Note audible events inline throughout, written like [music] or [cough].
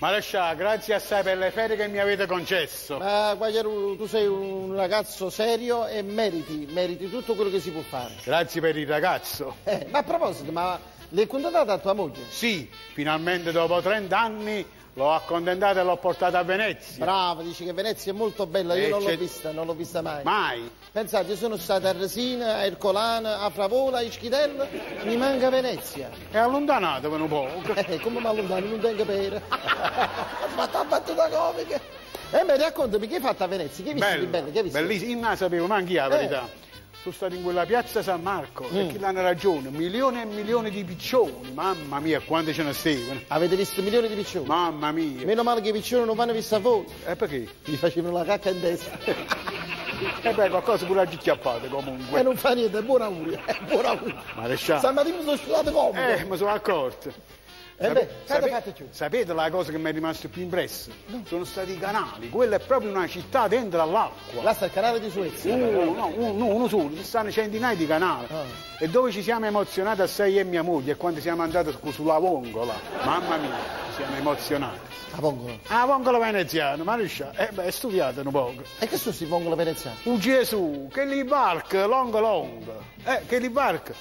Marescià, grazie assai per le ferie che mi avete concesso. Ma Quagliaru, tu sei un ragazzo serio e meriti, meriti tutto quello che si può fare. Grazie per il ragazzo. Eh, ma a proposito, ma l'hai accontentata a tua moglie? Sì, finalmente dopo 30 anni l'ho accontentata e l'ho portata a Venezia. Bravo, dici che Venezia è molto bella, io Eh, non l'ho vista, non l'ho vista mai. Mai. Pensate, io sono stata a Resina, a Ercolana, a Fravola, a Ischidel, mi manca Venezia. È allontanatevi un po'. [laughs] Eh, come mi allontano, non tengo per. [laughs] ma sta battuta comica. E me raccontami, che hai fatto a Venezia? Che hai visto di bello? Che hai visto? bellissimo. Non la sapevo neanche io la Eh. Sono stato in quella piazza San Marco Mm. e chi l'hanno ragione, milioni e milioni di piccioni, mamma mia quante ce ne stevano, Avete visto milioni di piccioni? mamma mia. Meno male che i piccioni non vanno visto a voi. E perché? Gli facevano la cacca in testa. E beh, qualcosa pure a chiappate e comunque. non fa niente, è buona auguria. È buona auguria. Maresciallo. Stamattina sono studiato comodo. Eh, mi sono accorto. E beh, tu? sapete la cosa che mi è rimasta più impressa? Sono stati i canali, quella è proprio una città dentro all'acqua. Là sta il canale di Suez. Uno, no, uno, uno solo, ci stanno centinaia di canali. Ah. E dove ci siamo emozionati assai io e mia moglie, quando siamo andati su- sulla vongola. Mamma mia, siamo emozionati. La pongola. Ah, vongola veneziana, Mariscia, eh beh, studiate un poco. E che sono sti pongola veneziani? Un Gesù, che li barca, longo longo. Eh, che li barca.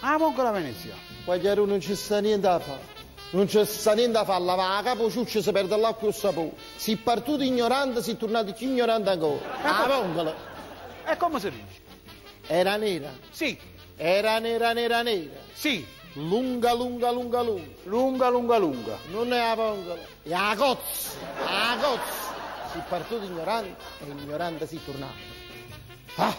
Ah, vongola veneziana. Quagliaru non ci sta niente da fare. Non ci sta niente da fare, la capo ciuccia si perde l'acqua e il sapore. Si è partito ignorante, si è tornato più ignorante ancora. La pongola E come si dice? era nera, Sì, era nera, nera, nera. sì, Lunga, lunga, lunga, lunga. lunga, lunga, lunga. Non è la pongola, è la cozza, la cozza. Si è partito ignorante e ignorante si è tornato. Ah.